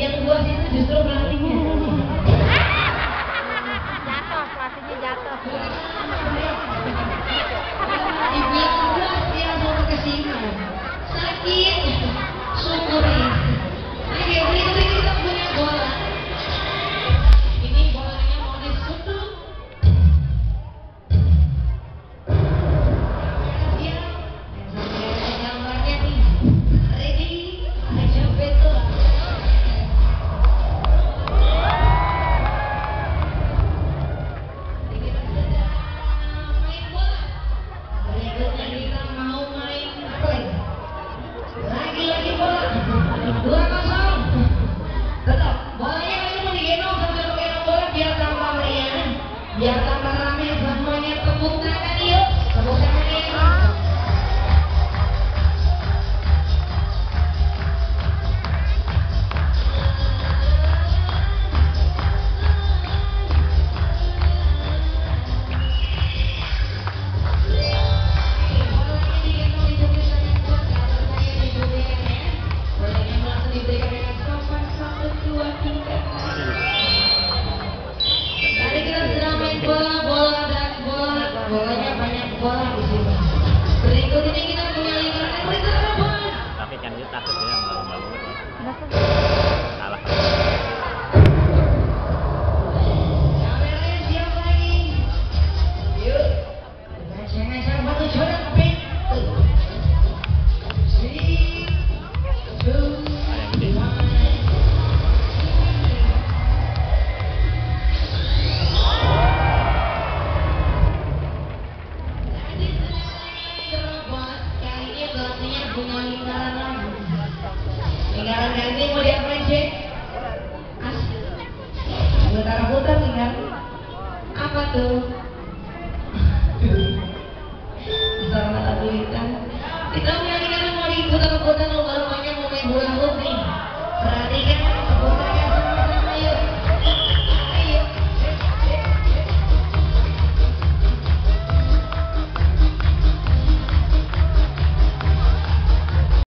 yang buat itu justru melakukan Biar tambah Thank you. lingkaran lagi lingkaran apa tuh? Yang mau diputar-putar lomba-lombanya mau main bola nih. Perhatikan.